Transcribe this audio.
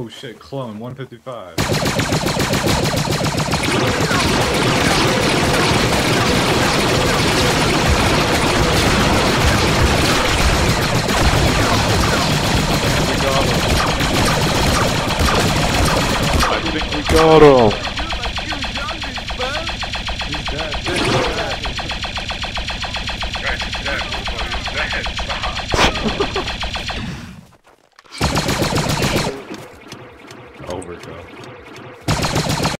Oh shit, clone, 155. Got him. He's dead. He's dead. He's dead. He's dead. He's dead. overthrow.